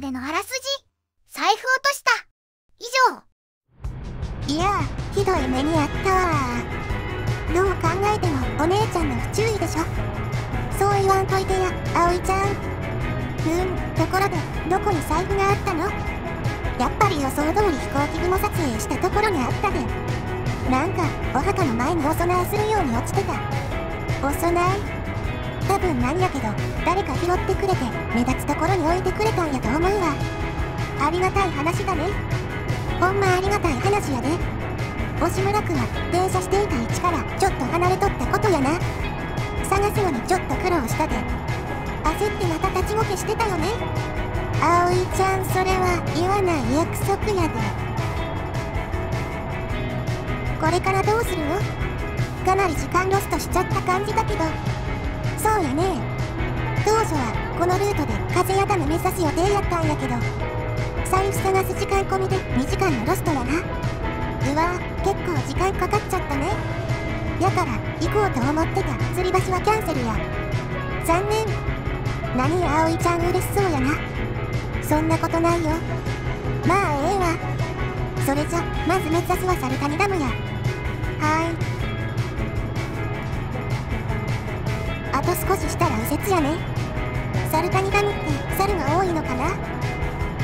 までのあらすじ。財布落とした。以上。いやひどい目にあったわ。どう考えてもお姉ちゃんの不注意でしょ。そう言わんといてや葵ちゃん。うんところでどこに財布があったの？やっぱり予想通り飛行機雲撮影したところにあったでなんかお墓の前にお供えするように落ちてた。お供え？多分なんやけど誰か拾ってくれて目立つところに置いてくれたんやと思うわ。ありがたい話だね。ほんまありがたい話やで。押村区は停車していた位置からちょっと離れとったことやな。探すのにちょっと苦労したで。焦ってまた立ちぼけしてたよね。葵ちゃんそれは言わない約束やで。これからどうするの？かなり時間ロストしちゃった感じだけど。そうやね。当初はこのルートで風やダム目指す予定やったんやけど財布探す時間込みで2時間のロストやな。うわ結構時間かかっちゃったね。やから行こうと思ってた吊り橋はキャンセルや。残念。何や葵ちゃん嬉しそうやな。そんなことないよ。まあええわ。それじゃまず目指すはサルタニダムや。はーい。と少ししたら右折やね。サルタニダムって猿が多いのかな？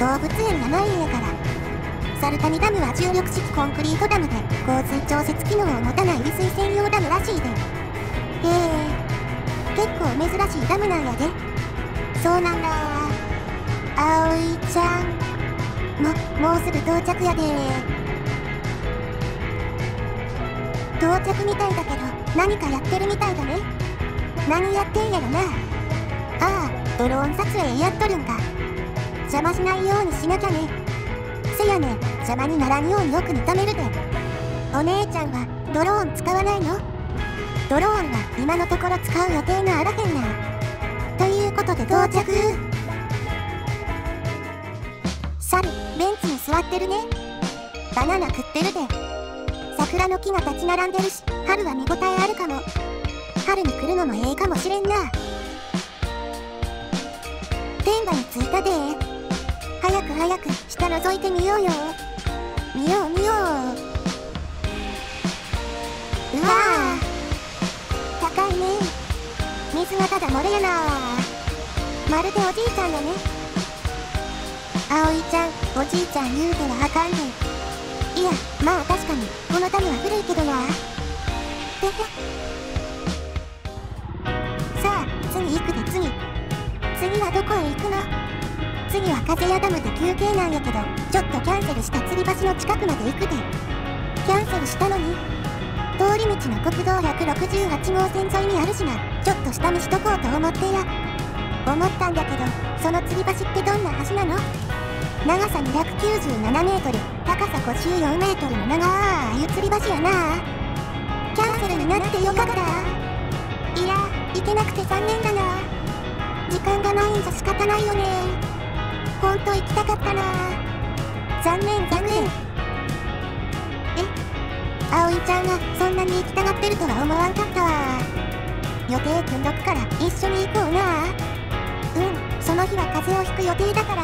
動物園がないんやから。サルタニダムは重力式コンクリートダムで洪水調節機能を持たない利水専用ダムらしいで。へえ。結構珍しいダムなんやで。そうなんだ。葵ちゃん。ももうすぐ到着やで。到着みたいだけど何かやってるみたいだね。何やってんやろな。ああドローン撮影やっとるんか邪魔しないようにしなきゃね。せやね邪魔にならんように奥に止めるで。お姉ちゃんはドローン使わないの？ドローンは今のところ使う予定があらへんなということで到着。猿ベンチに座ってるね。バナナ食ってるで。桜の木が立ち並んでるし春は見応えあるかも。春に来るのもええかもしれんな。天下に着いたで。早く早く下覗いてみようよ。見よう見よう。うわあ高いね。水がただ漏れやなまるでおじいちゃんだね。葵ちゃんおじいちゃん言うてはあかんねん。いやまあ確かにこの谷は古いけどな。てへ。次行くで次。次はどこへ行くの？次は風やダムで休憩なんやけどちょっとキャンセルした吊り橋の近くまで行くで。キャンセルしたのに。通り道の国道168号線沿いにあるしな。ちょっと下見しとこうと思ってや。思ったんだけどその吊り橋ってどんな橋なの？長さ297メートル高さ54メートルの長い吊り橋やな。キャンセルになってよかった。行けなくて残念だな。時間がないんじゃ仕方ないよね。ほんと行きたかったな。残念残念。え？葵ちゃんがそんなに行きたがってるとは思わんかったわ。予定組んどくから一緒に行こうな。うんその日は風邪をひく予定だから。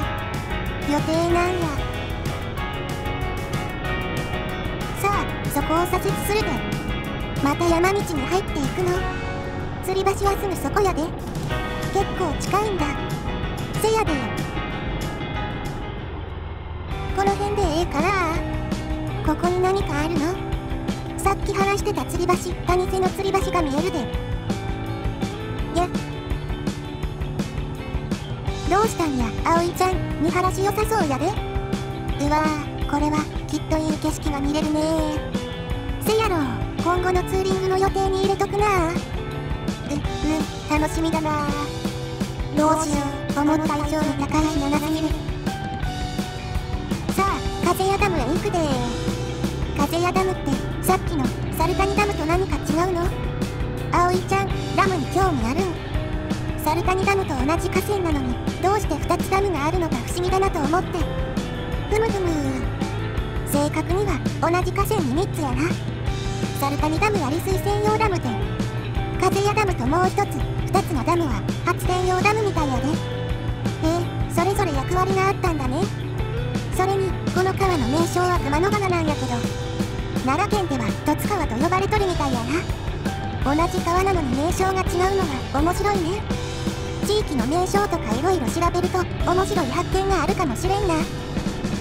予定なんや。さあそこを左折するで。また山道に入っていくの。吊り橋はすぐそこやで。結構近いんだ。せやで。この辺でええかなここに何かあるの？さっき話してた吊り橋谷瀬の吊り橋が見えるで。や。どうしたんや葵ちゃん。見晴らし良さそうやで。うわーこれはきっといい景色が見れるね。せやろ今後のツーリングの予定に入れとくな。うん楽しみだな。どうしよう思った以上に高い日が長すぎるさあ風やダムへ行くで。風やダムってさっきのサルタニダムと何か違うの？葵ちゃんダムに興味ある？んサルタニダムと同じ河川なのにどうして2つダムがあるのか不思議だなと思って。ふむふむ。正確には同じ河川に3つやな。サルタニダムは利水専用ダムで風やダムともう一つ2つのダムは発電用ダムみたいやで。へえ、それぞれ役割があったんだね。それにこの川の名称は熊野川なんやけど奈良県では十津川と呼ばれとるみたいやな。同じ川なのに名称が違うのが面白いね。地域の名称とかいろいろ調べると面白い発見があるかもしれんな。え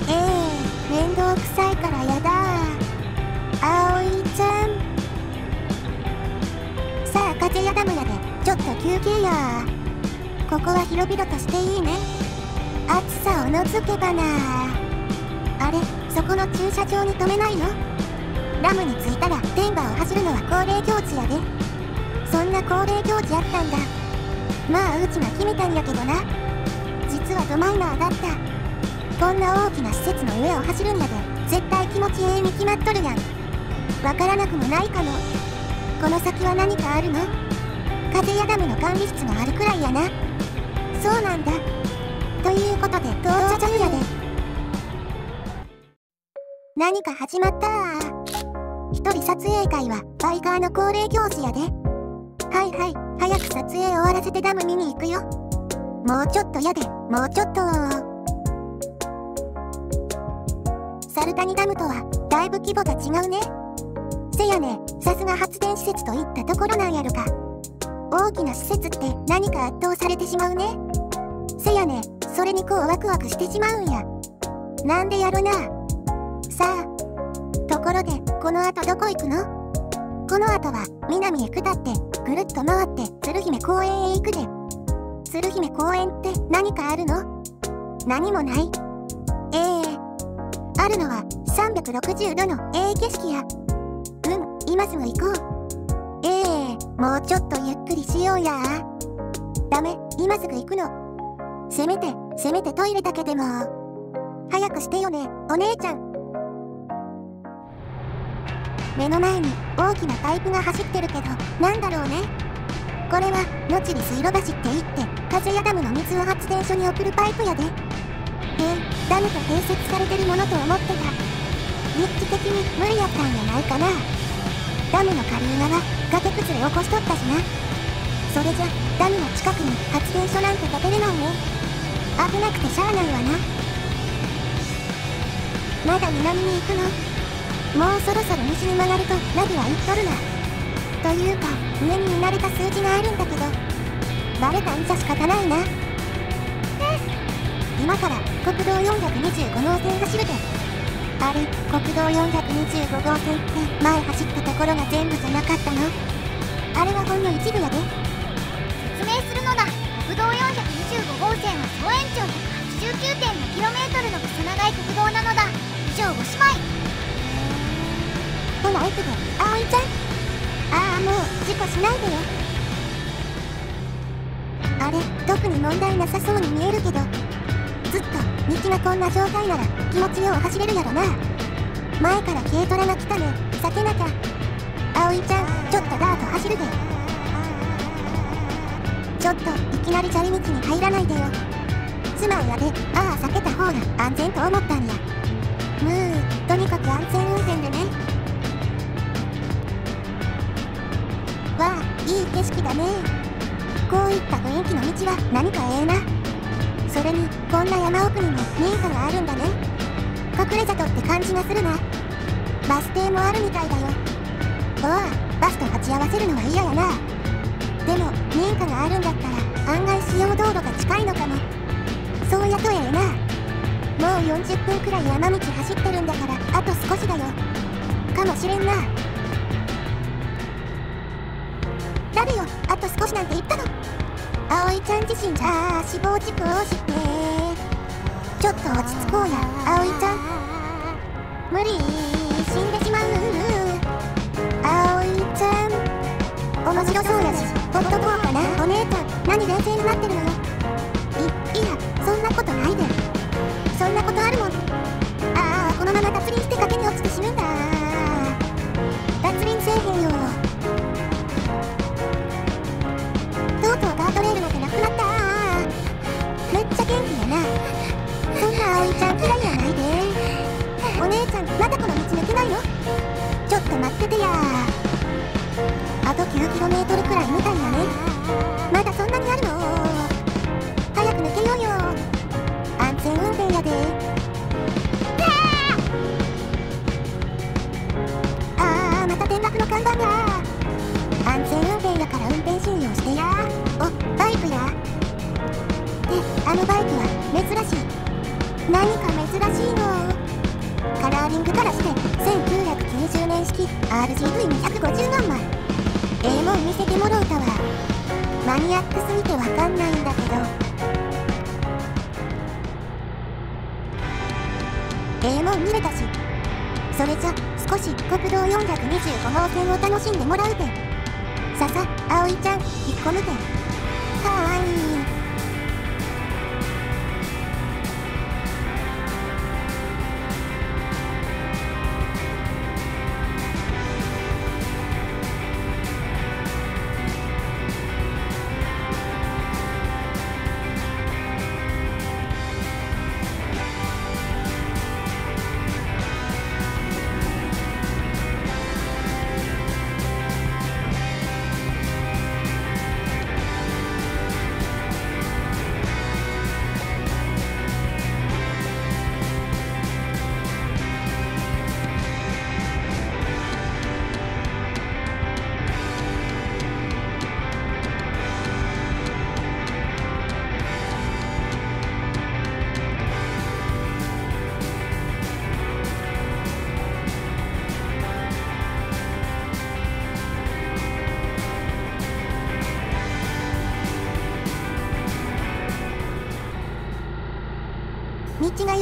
えー、面倒くさいからやだ。あおいちゃん。風やダムやでちょっと休憩や。ここは広々としていいね。暑さを除けばな。あれそこの駐車場に止めないの？ラムに着いたら天馬を走るのは恒例行事やで。そんな恒例行事やったんだ。まあうちが決めたんやけどな。実はドマイナーだった。こんな大きな施設の上を走るんやで。絶対気持ちええに決まっとるやん。わからなくもないかも。この先は何かあるの？風やダムの管理室があるくらいやな。そうなんだ。ということで到着やで。何か始まった？一人撮影会はバイカーの恒例行事やで。はいはい。早く撮影終わらせてダム見に行くよ。もうちょっとやで。もうちょっと。サルタニダムとはだいぶ規模が違うね。せやねさすが発電施設といったところなんやろか。大きな施設って何か圧倒されてしまうね。せやねそれにこうワクワクしてしまうんや。なんでやろな。さあところでこの後どこ行くの？この後は南へ下ってぐるっと回って鶴姫公園へ行くで鶴姫公園って何かあるの？何もない。ええ。ー、あるのは360度のええ景色や。うん今すぐ行こう。ええー、もうちょっとゆっくりしようや。ダメ今すぐ行くの。せめてせめてトイレだけでも。早くしてよねお姉ちゃん。目の前に大きなパイプが走ってるけどなんだろうね。これは野地に水路橋って言って風やダムの水を発電所に送るパイプやで。へえダムと併設されてるものと思ってた。日記的に無理やったんやないかな。ダムの下流側崖崩れ起こしとったしな。それじゃダムの近くに発電所なんて建てれないね危なくてしゃあないわな。まだ南に行くの？もうそろそろ西に曲がるとナビは言っとるな。というか上に見慣れた数字があるんだけど。バレたんじゃ仕方ないな。今から国道425号線走るで。あれ国道425号線って前走ったところが全部じゃなかったの？あれはほんの一部やで。説明するのだ。国道425号線は総延長 189.2km の細長い国道なのだ。以上おしまい。ほら行くで葵ちゃん。ああもう事故しないでよ。あれ特に問題なさそうに見えるけどずっと道がこんな状態なら気持ちよう走れるやろな。前から軽トラが来たね。避けなきゃ。葵ちゃんちょっとダート走るで。ちょっといきなり砂利道に入らないでよ。つまんやでああ避けた方が安全と思ったんや。むーとにかく安全運転でね。わあいい景色だね。こういった雰囲気の道は何かええな。それにこんな山奥にも民家があるんだね。隠れ里って感じがするな。バス停もあるみたいだよ。おあバスと鉢合わせるのは嫌やな。でも民家があるんだったら案外主要道路が近いのかも。そうやとええな。もう40分くらい山道走ってるんだからあと少しだよ。かもしれんな。誰よ。あと少しなんて言ったの。葵ちゃん自身じゃあ死亡事故をして。ちょっと落ち着こうや葵ちゃん。無理死んでしまう。葵ちゃん。面白そうやしほっとこうかな。お姉ちゃん何冷静になってるの？RGV250 万枚。ええもん見せてもろうたわマニアックすぎてわかんないんだけど。ええもん見れたしそれじゃ少し国道425号線を楽しんでもらうてささ葵ちゃん引っ込むてかわいい。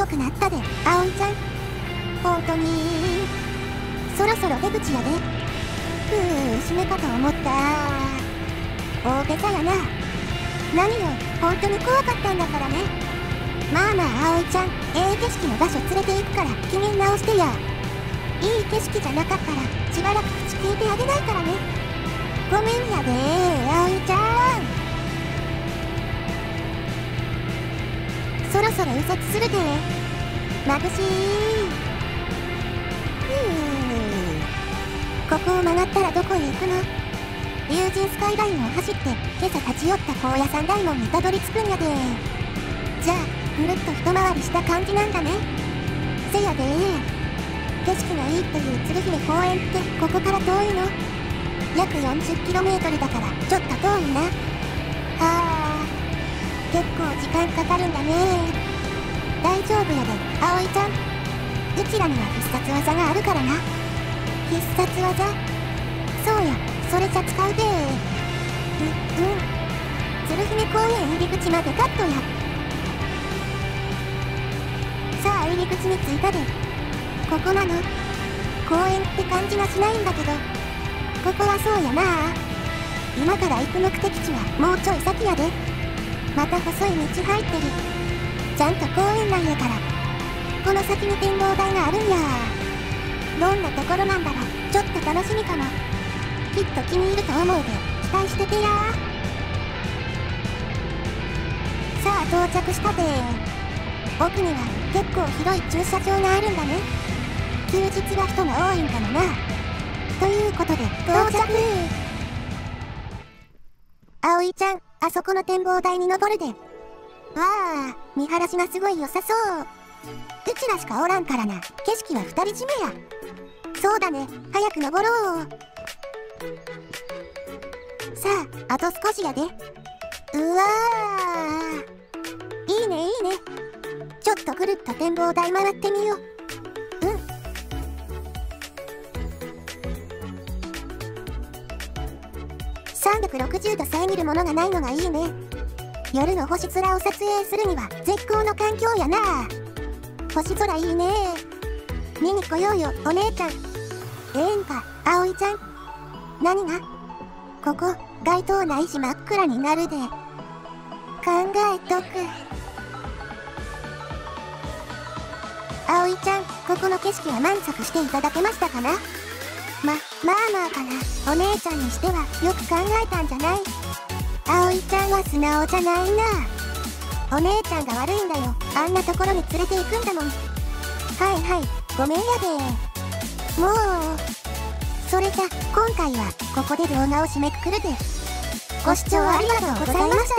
道が良くなったで葵ちゃん。本当に。そろそろ出口やで。ふう閉めかと思った。大げさやな。何よ本当に怖かったんだからね。まあまあ葵ちゃん。ええ景色の場所連れて行くから気に直してやいい景色じゃなかったらしばらく口聞いてあげないからね。ごめんやで葵ちゃん。そろそろ右折するで。眩しい。ここを曲がったらどこへ行くの？友人スカイラインを走って今朝立ち寄った高野山大門にたどり着くんやで。じゃあぐるっと一回りした感じなんだね。せやで。景色がいいっていう鶴姫公園ってここから遠いの？約 40km だからちょっと遠いな。結構時間かかるんだね。大丈夫やで葵ちゃん。うちらには必殺技があるからな。必殺技？そうやそれじゃ使うで。ううん。鶴姫公園入り口までカットや。さあ入り口に着いたで。ここなの？公園って感じがしないんだけど。ここはそうやな。今から行く目的地はもうちょい先やで。また細い道入ってる。ちゃんと公園なんやから。この先に展望台があるんや。どんなところなんだろちょっと楽しみかもきっと気に入ると思うで。期待しててや。さあ到着したで。奥には結構広い駐車場があるんだね。休日は人が多いんかもな。ということで到着。葵ちゃんあそこの展望台に登るで。わあ見晴らしがすごい良さそう。うちらしかおらんからな。景色は独り占めや。そうだね。早く登ろう。さああと少しやで。うわー。いいねいいね。ちょっとぐるっと展望台回ってみよう。360度遮るものがないのがいいね。夜の星空を撮影するには絶好の環境やな。星空いいね。見に来ようよお姉ちゃん。ええんか葵ちゃん。何が？ここ街灯ないし真っ暗になるで。考えとく。葵ちゃんここの景色は満足していただけましたかな？ま、あまあかな。お姉ちゃんにしてはよく考えたんじゃない？葵ちゃんは素直じゃないな。お姉ちゃんが悪いんだよ。あんなところに連れて行くんだもん。はいはい、ごめんやで。もう、それじゃ、今回はここで動画を締めくくるで。ご視聴ありがとうございました。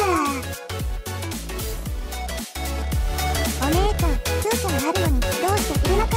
お姉ちゃん、つーちゃんある